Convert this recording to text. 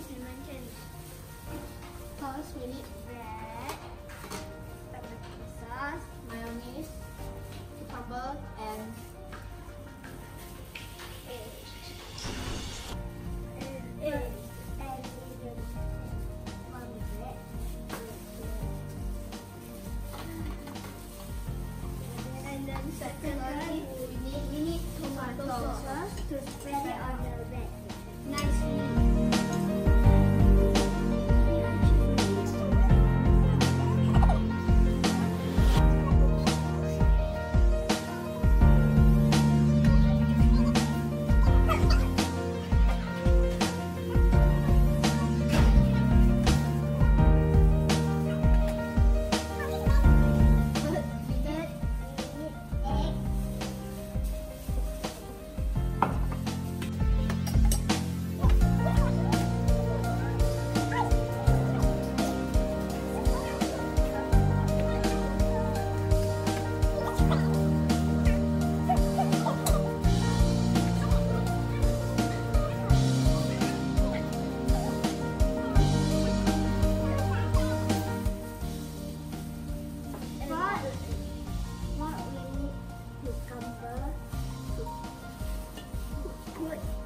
different dimensions. First we need bread, spaghetti sauce, mayonnaise, cucumber and Secondly, we need, we need tomato sauce to spread it on the bread. Nicely. important.